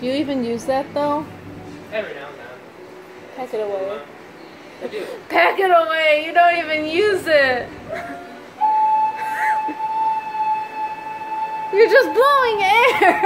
Do you even use that though? Every now and then. Pack it away. I do. Pack it away. You don't even use it. You're just blowing air.